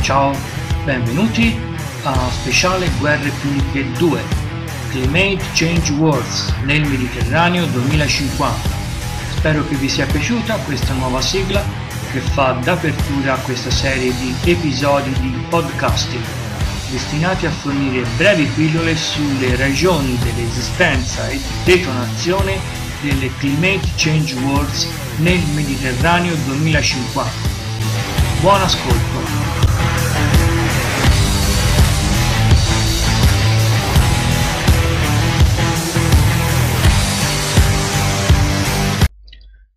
Ciao, benvenuti a Speciale Guerre Puniche 2 Climate Change Wars nel Mediterraneo 2050. Spero che vi sia piaciuta questa nuova sigla che fa d'apertura a questa serie di episodi di podcasting destinati a fornire brevi pillole sulle ragioni dell'esistenza e detonazione delle Climate Change Wars nel Mediterraneo 2050. Buon ascolto!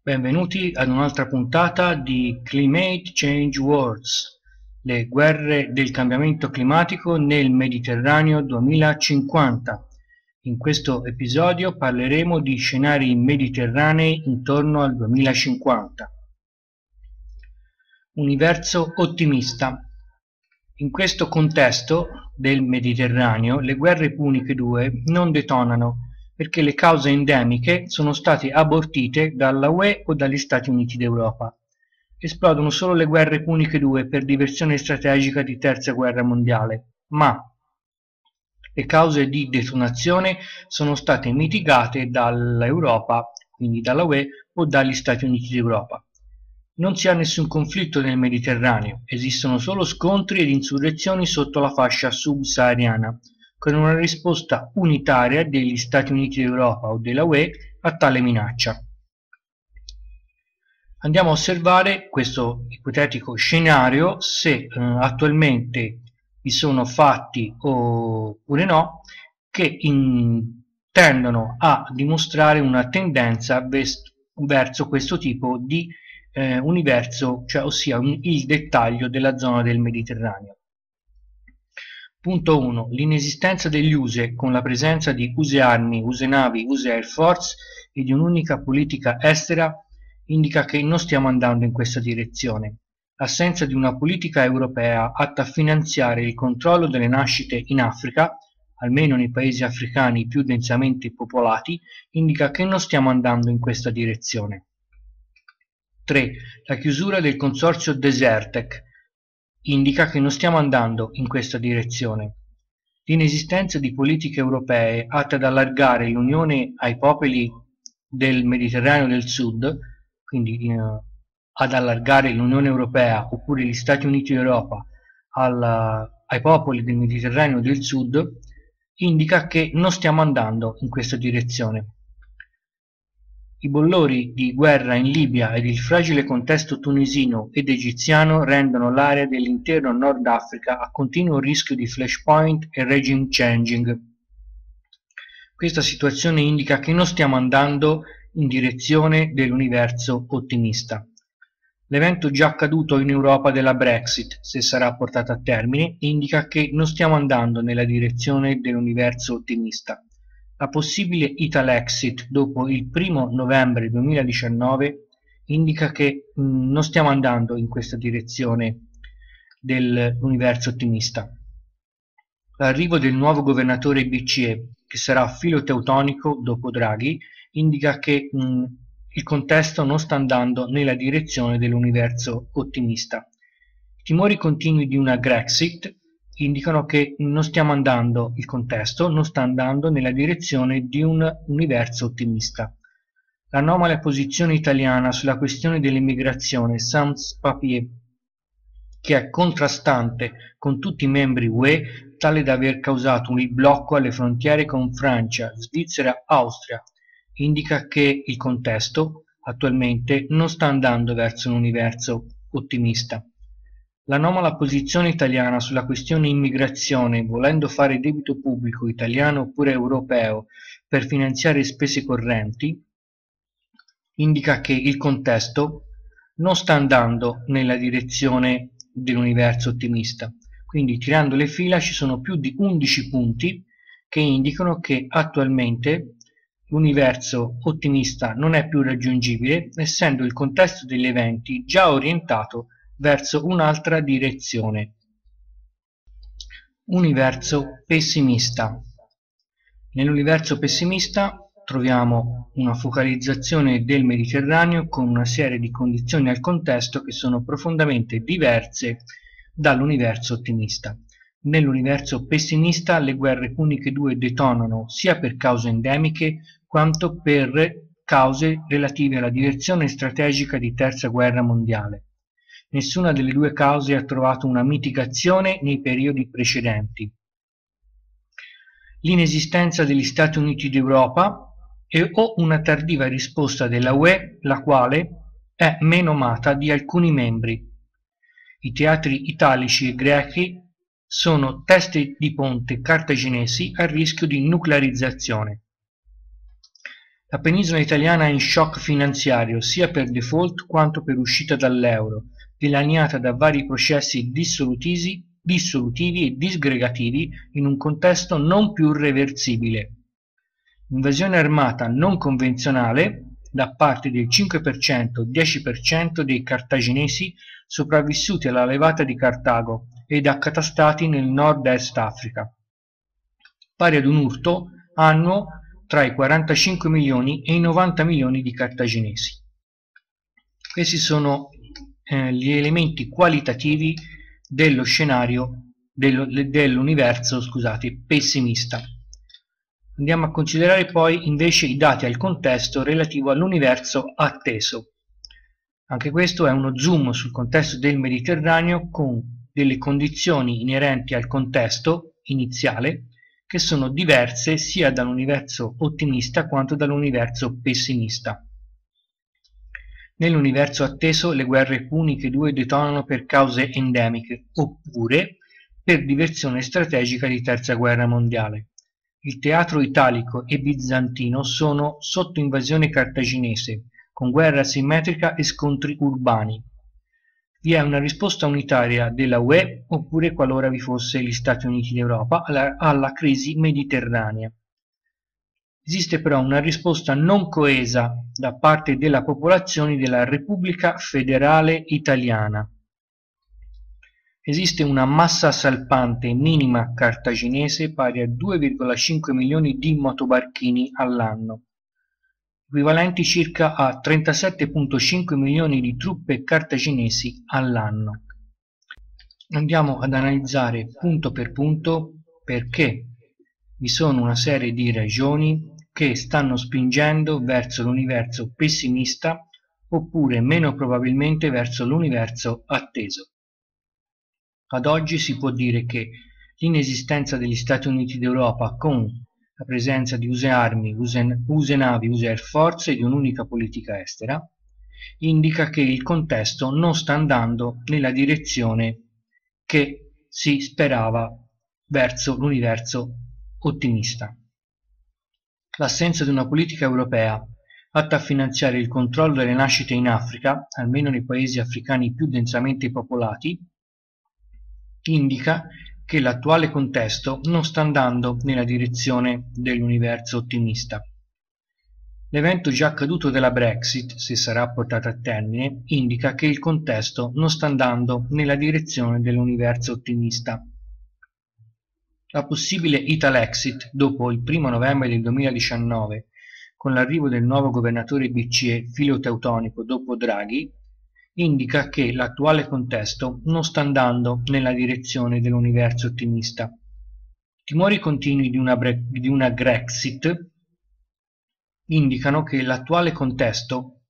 Benvenuti ad un'altra puntata di Climate Change Wars, le guerre del cambiamento climatico nel Mediterraneo 2050. In questo episodio parleremo di scenari mediterranei intorno al 2050. Universo ottimista. In questo contesto del Mediterraneo le guerre puniche 2 non detonano perché le cause endemiche sono state abortite dalla UE o dagli Stati Uniti d'Europa. Esplodono solo le guerre puniche 2 per diversione strategica di terza guerra mondiale, ma le cause di detonazione sono state mitigate dall'Europa, quindi dalla UE o dagli Stati Uniti d'Europa. Non si ha nessun conflitto nel Mediterraneo, esistono solo scontri ed insurrezioni sotto la fascia subsahariana, con una risposta unitaria degli Stati Uniti d'Europa o della UE a tale minaccia. Andiamo a osservare questo ipotetico scenario se eh, attualmente vi sono fatti oppure no che in, tendono a dimostrare una tendenza verso questo tipo di eh, universo, cioè ossia un, il dettaglio della zona del Mediterraneo. Punto 1. L'inesistenza degli USE con la presenza di USE Armi, USE Navi, USE Air Force e di un'unica politica estera indica che non stiamo andando in questa direzione. L'assenza di una politica europea atta a finanziare il controllo delle nascite in Africa, almeno nei paesi africani più densamente popolati, indica che non stiamo andando in questa direzione. 3. La chiusura del consorzio Desertec, indica che non stiamo andando in questa direzione. L'inesistenza di politiche europee atte ad allargare l'Unione ai popoli del Mediterraneo del Sud, quindi eh, ad allargare l'Unione Europea oppure gli Stati Uniti d'Europa ai popoli del Mediterraneo del Sud, indica che non stiamo andando in questa direzione. I bollori di guerra in Libia ed il fragile contesto tunisino ed egiziano rendono l'area dell'intero Nord Africa a continuo rischio di flashpoint e regime changing. Questa situazione indica che non stiamo andando in direzione dell'universo ottimista. L'evento già accaduto in Europa della Brexit, se sarà portato a termine, indica che non stiamo andando nella direzione dell'universo ottimista. La possibile Italexit dopo il 1 novembre 2019 indica che mh, mm, non stiamo andando in questa direzione dell'universo ottimista. L'arrivo del nuovo governatore BCE, che sarà filo teutonico dopo Draghi, indica che mh, mm, il contesto non sta andando nella direzione dell'universo ottimista. I timori continui di una Grexit indicano che non stiamo andando, il contesto non sta andando nella direzione di un universo ottimista. L'anomala posizione italiana sulla questione dell'immigrazione sans papier, che è contrastante con tutti i membri UE, tale da aver causato un blocco alle frontiere con Francia, Svizzera, Austria, indica che il contesto attualmente non sta andando verso un universo ottimista. L'anomala posizione italiana sulla questione immigrazione, volendo fare debito pubblico italiano oppure europeo per finanziare spese correnti, indica che il contesto non sta andando nella direzione dell'universo ottimista. Quindi tirando le fila ci sono più di 11 punti che indicano che attualmente l'universo ottimista non è più raggiungibile essendo il contesto degli eventi già orientato verso un'altra direzione. Universo pessimista. Nell'universo pessimista troviamo una focalizzazione del Mediterraneo con una serie di condizioni al contesto che sono profondamente diverse dall'universo ottimista. Nell'universo pessimista le guerre puniche 2 detonano sia per cause endemiche quanto per cause relative alla direzione strategica di terza guerra mondiale. Nessuna delle due cause ha trovato una mitigazione nei periodi precedenti. L'inesistenza degli Stati Uniti d'Europa e o una tardiva risposta della UE, la quale è menomata di alcuni membri. I teatri italici e grechi sono teste di ponte cartaginesi a rischio di nuclearizzazione. La penisola italiana è in shock finanziario sia per default quanto per uscita dall'euro, dilaniata da vari processi dissolutivi e disgregativi in un contesto non più reversibile. Invasione armata non convenzionale da parte del 5%-10% dei cartaginesi sopravvissuti alla levata di Cartago ed accatastati nel nord-est Africa, pari ad un urto annuo tra i 45 milioni e i 90 milioni di cartaginesi. Questi sono eh, gli elementi qualitativi dello scenario dell'universo scusate, pessimista. Andiamo a considerare poi invece i dati al contesto relativo all'universo atteso. Anche questo è uno zoom sul contesto del Mediterraneo con delle condizioni inerenti al contesto iniziale che sono diverse sia dall'universo ottimista quanto dall'universo pessimista. Nell'universo atteso le guerre puniche 2 detonano per cause endemiche oppure per diversione strategica di terza guerra mondiale. Il teatro italico e bizantino sono sotto invasione cartaginese, con guerra simmetrica e scontri urbani, vi è una risposta unitaria della UE oppure qualora vi fosse gli Stati Uniti d'Europa alla, alla crisi mediterranea. Esiste però una risposta non coesa da parte della popolazione della Repubblica Federale Italiana. Esiste una massa salpante minima cartaginese pari a 2,5 milioni di motobarchini all'anno equivalenti circa a 37.5 milioni di truppe cartaginesi all'anno. Andiamo ad analizzare punto per punto perché vi sono una serie di ragioni che stanno spingendo verso l'universo pessimista oppure meno probabilmente verso l'universo atteso. Ad oggi si può dire che l'inesistenza degli Stati Uniti d'Europa con la presenza di use armi, use, use navi, use air force e di un'unica politica estera, indica che il contesto non sta andando nella direzione che si sperava verso l'universo ottimista. L'assenza di una politica europea atta a finanziare il controllo delle nascite in Africa, almeno nei paesi africani più densamente popolati, indica che l'attuale contesto non sta andando nella direzione dell'universo ottimista. L'evento già accaduto della Brexit, se sarà portato a termine, indica che il contesto non sta andando nella direzione dell'universo ottimista. La possibile Italexit dopo il 1 novembre del 2019, con l'arrivo del nuovo governatore BCE filo-teutonico dopo Draghi, indica che l'attuale contesto non sta andando nella direzione dell'universo ottimista. Timori continui di una, di una Grexit indicano che l'attuale contesto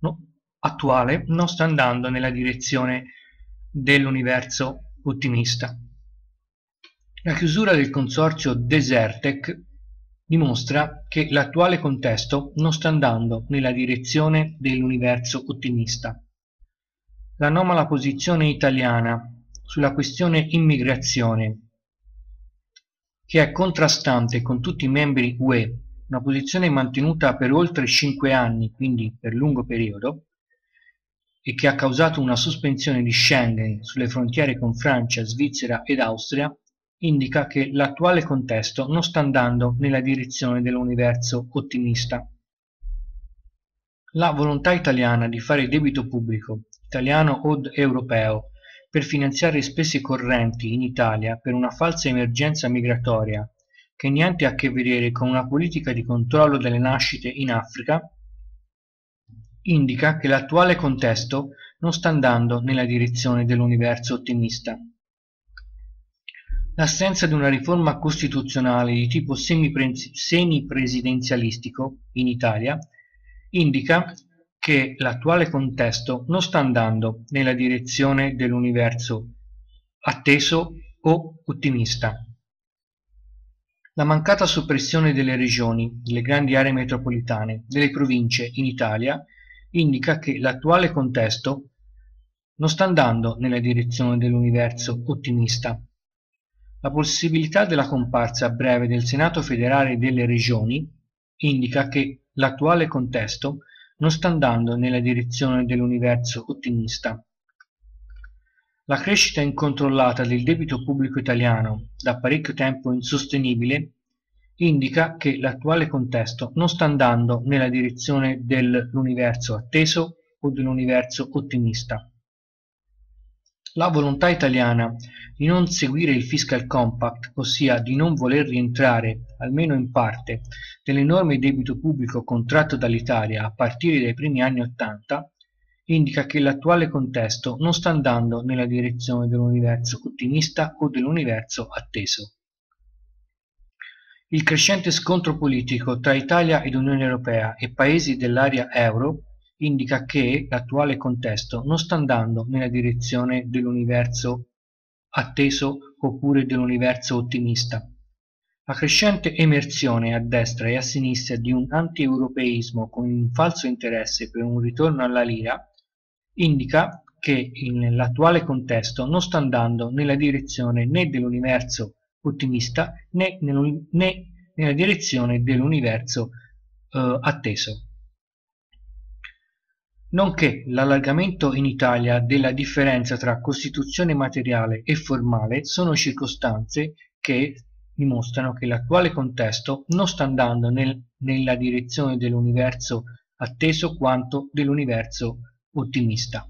no, attuale non sta andando nella direzione dell'universo ottimista. La chiusura del consorzio Desertec dimostra che l'attuale contesto non sta andando nella direzione dell'universo ottimista. L'anomala posizione italiana sulla questione immigrazione, che è contrastante con tutti i membri UE, una posizione mantenuta per oltre cinque anni, quindi per lungo periodo, e che ha causato una sospensione di Schengen sulle frontiere con Francia, Svizzera ed Austria, indica che l'attuale contesto non sta andando nella direzione dell'universo ottimista. La volontà italiana di fare debito pubblico italiano o europeo per finanziare spese correnti in Italia per una falsa emergenza migratoria che niente ha a che vedere con una politica di controllo delle nascite in Africa, indica che l'attuale contesto non sta andando nella direzione dell'universo ottimista. L'assenza di una riforma costituzionale di tipo semipresidenzialistico in Italia indica che l'attuale contesto non sta andando nella direzione dell'universo atteso o ottimista. La mancata soppressione delle regioni, delle grandi aree metropolitane, delle province in Italia indica che l'attuale contesto non sta andando nella direzione dell'universo ottimista. La possibilità della comparsa a breve del Senato federale delle regioni indica che l'attuale contesto non sta andando nella direzione dell'universo ottimista. La crescita incontrollata del debito pubblico italiano, da parecchio tempo insostenibile, indica che l'attuale contesto non sta andando nella direzione dell'universo atteso o dell'universo ottimista. La volontà italiana di non seguire il Fiscal Compact, ossia di non voler rientrare, almeno in parte, nell'enorme debito pubblico contratto dall'Italia a partire dai primi anni Ottanta, indica che l'attuale contesto non sta andando nella direzione dell'universo ottimista o dell'universo atteso. Il crescente scontro politico tra Italia ed Unione Europea e paesi dell'area euro indica che l'attuale contesto non sta andando nella direzione dell'universo atteso oppure dell'universo ottimista. La crescente emersione a destra e a sinistra di un anti-europeismo con un falso interesse per un ritorno alla lira indica che l'attuale contesto non sta andando nella direzione né dell'universo ottimista né, né, nella direzione dell'universo eh, atteso nonché l'allargamento in Italia della differenza tra Costituzione materiale e formale sono circostanze che dimostrano che l'attuale contesto non sta andando nel, nella direzione dell'universo atteso quanto dell'universo ottimista.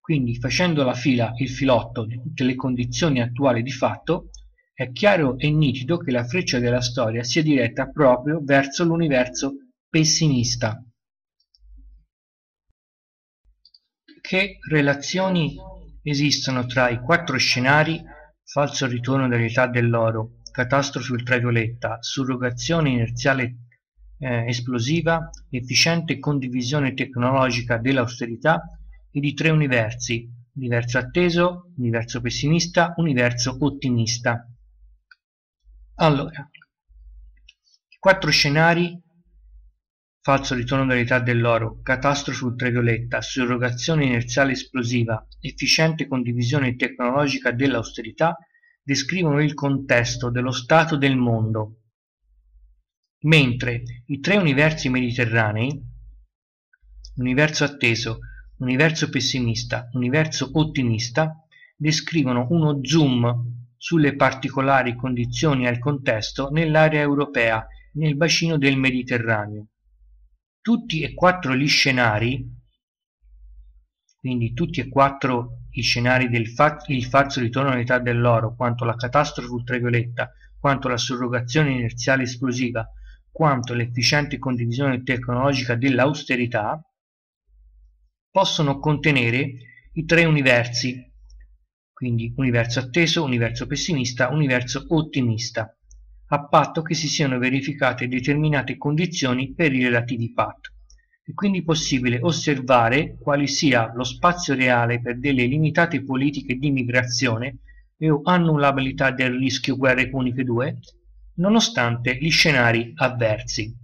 Quindi facendo la fila il filotto di tutte le condizioni attuali di fatto, è chiaro e nitido che la freccia della storia sia diretta proprio verso l'universo pessimista. Che relazioni esistono tra i quattro scenari falso ritorno dell'età dell'oro, catastrofe ultravioletta, surrogazione inerziale eh, esplosiva, efficiente condivisione tecnologica dell'austerità e di tre universi, universo atteso, universo pessimista, universo ottimista. Allora, i quattro scenari falso ritorno dall'età dell'oro, catastrofe ultravioletta, surrogazione inerziale esplosiva, efficiente condivisione tecnologica dell'austerità descrivono il contesto dello stato del mondo, mentre i tre universi mediterranei, universo atteso, universo pessimista, universo ottimista, descrivono uno zoom sulle particolari condizioni al contesto nell'area europea nel bacino del Mediterraneo tutti e quattro gli scenari quindi tutti e quattro i scenari del fa il falso ritorno all'età dell'oro quanto la catastrofe ultravioletta quanto la surrogazione inerziale esplosiva quanto l'efficiente condivisione tecnologica dell'austerità possono contenere i tre universi. Quindi universo atteso, universo pessimista, universo ottimista a patto che si siano verificate determinate condizioni per i relativi path. È quindi possibile osservare quale sia lo spazio reale per delle limitate politiche di migrazione e o annullabilità del rischio guerre puniche 2, nonostante gli scenari avversi.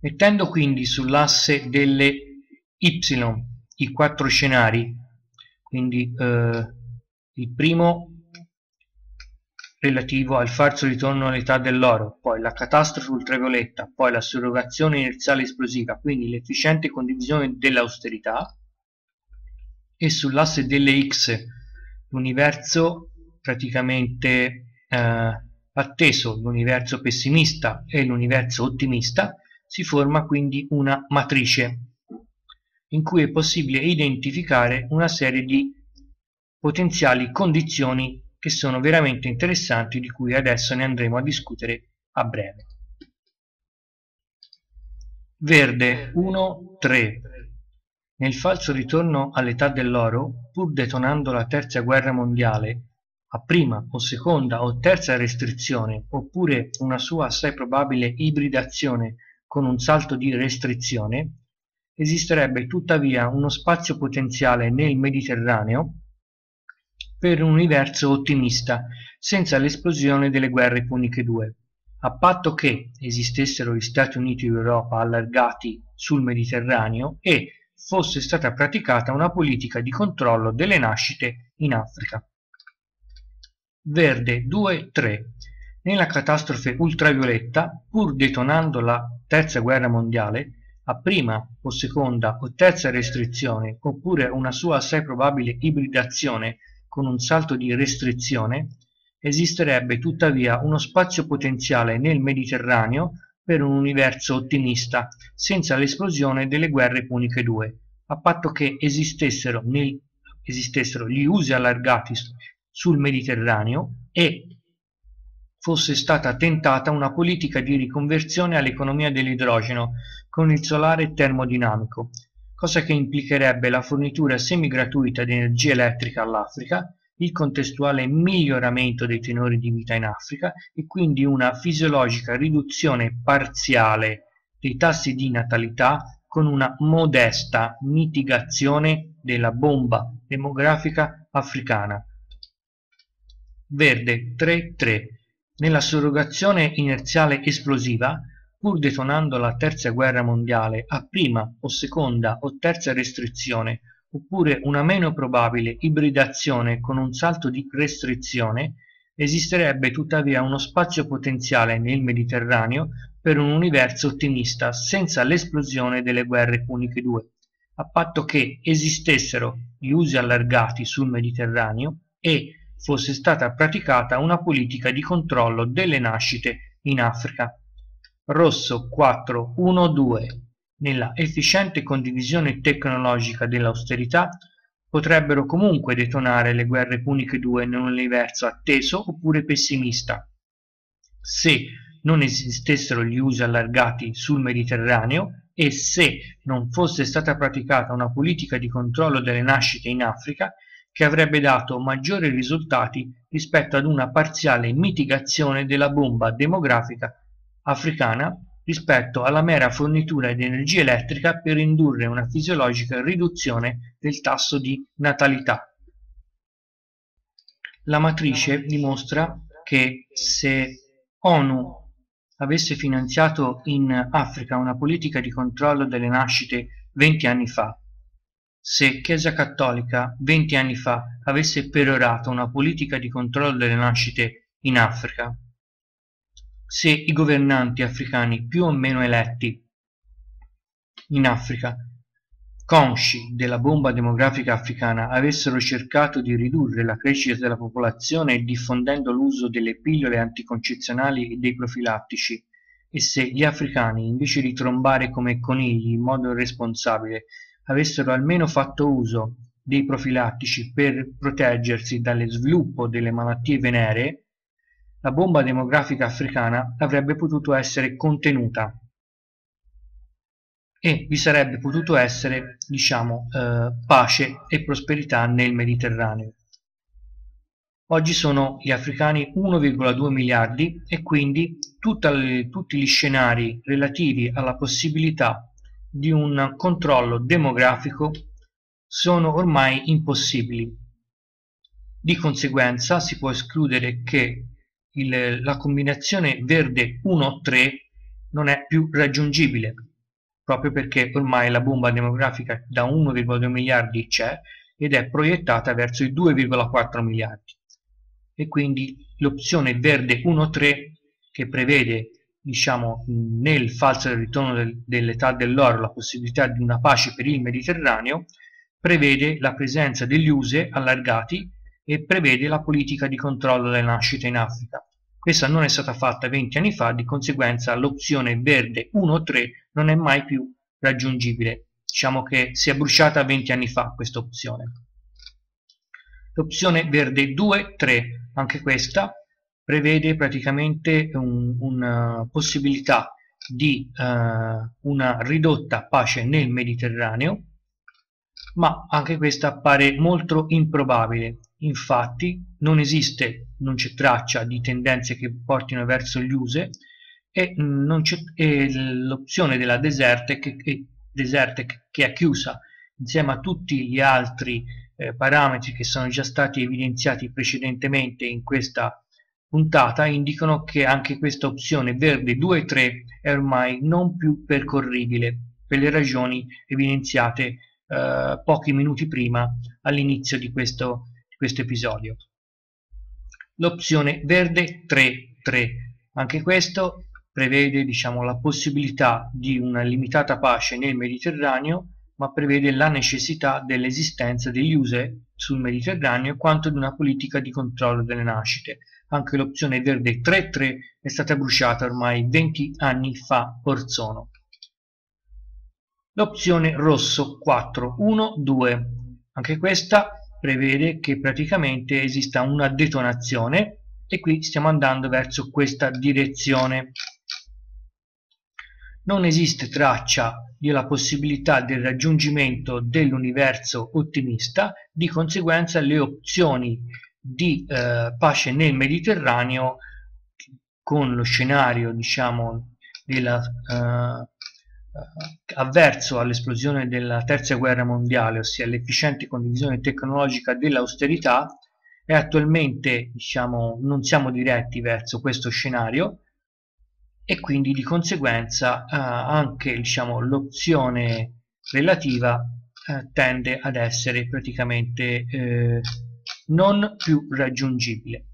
Mettendo quindi sull'asse delle y i quattro scenari, quindi eh, il primo relativo al falso ritorno all'età dell'oro, poi la catastrofe ultravioletta, poi la surrogazione inerziale esplosiva, quindi l'efficiente condivisione dell'austerità, e sull'asse delle X l'universo praticamente eh, atteso, l'universo pessimista e l'universo ottimista, si forma quindi una matrice in cui è possibile identificare una serie di potenziali condizioni che sono veramente interessanti di cui adesso ne andremo a discutere a breve. Verde 1, 3. Nel falso ritorno all'età dell'oro, pur detonando la terza guerra mondiale, a prima o seconda o terza restrizione, oppure una sua assai probabile ibridazione con un salto di restrizione, esisterebbe tuttavia uno spazio potenziale nel Mediterraneo per un universo ottimista, senza l'esplosione delle guerre puniche 2 a patto che esistessero gli Stati Uniti d'Europa allargati sul Mediterraneo e fosse stata praticata una politica di controllo delle nascite in Africa. Verde 2-3 Nella catastrofe ultravioletta, pur detonando la terza guerra mondiale, a prima o seconda o terza restrizione oppure una sua assai probabile ibridazione con un salto di restrizione, Esisterebbe tuttavia uno spazio potenziale nel Mediterraneo per un universo ottimista, senza l'esplosione delle guerre puniche 2, a patto che esistessero, nel, esistessero gli usi allargati sul Mediterraneo e fosse stata tentata una politica di riconversione all'economia dell'idrogeno con il solare termodinamico, cosa che implicherebbe la fornitura semigratuita di energia elettrica all'Africa il contestuale miglioramento dei tenori di vita in Africa e quindi una fisiologica riduzione parziale dei tassi di natalità con una modesta mitigazione della bomba demografica africana. Verde 3-3 Nella surrogazione inerziale esplosiva, pur detonando la terza guerra mondiale a prima o seconda o terza restrizione oppure una meno probabile ibridazione con un salto di restrizione, esisterebbe tuttavia uno spazio potenziale nel Mediterraneo per un universo ottimista senza l'esplosione delle guerre puniche 2, a patto che esistessero gli usi allargati sul Mediterraneo e fosse stata praticata una politica di controllo delle nascite in Africa. Rosso 412 nella efficiente condivisione tecnologica dell'austerità potrebbero comunque detonare le guerre puniche 2 in un universo atteso oppure pessimista. Se non esistessero gli usi allargati sul Mediterraneo e se non fosse stata praticata una politica di controllo delle nascite in Africa che avrebbe dato maggiori risultati rispetto ad una parziale mitigazione della bomba demografica africana rispetto alla mera fornitura di energia elettrica per indurre una fisiologica riduzione del tasso di natalità. La matrice dimostra che se ONU avesse finanziato in Africa una politica di controllo delle nascite 20 anni fa, se Chiesa Cattolica 20 anni fa avesse perorato una politica di controllo delle nascite in Africa, se i governanti africani più o meno eletti in Africa, consci della bomba demografica africana, avessero cercato di ridurre la crescita della popolazione diffondendo l'uso delle pillole anticoncezionali e dei profilattici, e se gli africani, invece di trombare come conigli in modo irresponsabile, avessero almeno fatto uso dei profilattici per proteggersi dallo sviluppo delle malattie venere, la bomba demografica africana avrebbe potuto essere contenuta e vi sarebbe potuto essere, diciamo, eh, pace e prosperità nel Mediterraneo. Oggi sono gli africani 1,2 miliardi e quindi le, tutti gli scenari relativi alla possibilità di un controllo demografico sono ormai impossibili. Di conseguenza si può escludere che il, la combinazione verde 1-3 non è più raggiungibile proprio perché ormai la bomba demografica da 1,2 miliardi c'è ed è proiettata verso i 2,4 miliardi e quindi l'opzione verde 1-3 che prevede diciamo nel falso ritorno del, dell'età dell'oro la possibilità di una pace per il Mediterraneo prevede la presenza degli USE allargati e prevede la politica di controllo delle nascite in Africa. Questa non è stata fatta 20 anni fa, di conseguenza l'opzione verde 1-3 non è mai più raggiungibile. Diciamo che si è bruciata 20 anni fa questa opzione. L'opzione verde 2-3, anche questa, prevede praticamente una possibilità di eh, una ridotta pace nel Mediterraneo, ma anche questa appare molto improbabile. Infatti non esiste, non c'è traccia di tendenze che portino verso gli use e, l'opzione della Desertec, Desertec che è chiusa insieme a tutti gli altri eh, parametri che sono già stati evidenziati precedentemente in questa puntata indicano che anche questa opzione verde 2 e 3 è ormai non più percorribile per le ragioni evidenziate eh, pochi minuti prima all'inizio di questo, di questo episodio. L'opzione verde 3 3 anche questo prevede diciamo, la possibilità di una limitata pace nel Mediterraneo ma prevede la necessità dell'esistenza degli USE sul Mediterraneo quanto di una politica di controllo delle nascite. Anche l'opzione verde 3.3 è stata bruciata ormai 20 anni fa Orzono. L'opzione rosso 4.1.2 anche questa prevede che praticamente esista una detonazione e qui stiamo andando verso questa direzione. Non esiste traccia la possibilità del raggiungimento dell'universo ottimista, di conseguenza le opzioni di eh, pace nel Mediterraneo con lo scenario diciamo della, eh, avverso all'esplosione della terza guerra mondiale ossia l'efficiente condivisione tecnologica dell'austerità e attualmente diciamo non siamo diretti verso questo scenario e quindi di conseguenza eh, anche diciamo, l'opzione relativa eh, tende ad essere praticamente eh, non più raggiungibile.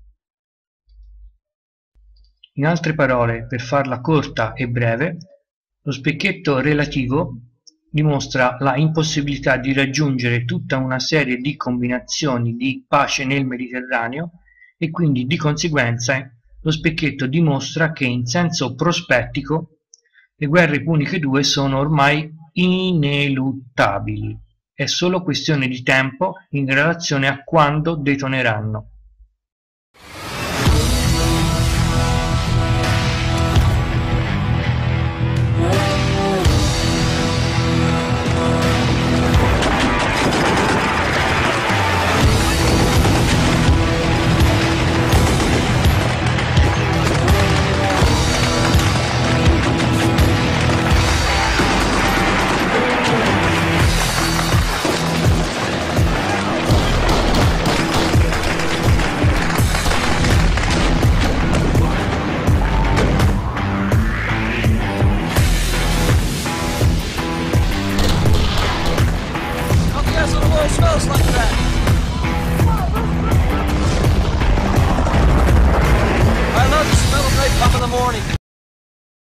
In altre parole, per farla corta e breve, lo specchietto relativo dimostra la impossibilità di raggiungere tutta una serie di combinazioni di pace nel Mediterraneo e quindi di conseguenza lo specchietto dimostra che in senso prospettico le guerre puniche 2 sono ormai ineluttabili. È solo questione di tempo in relazione a quando detoneranno.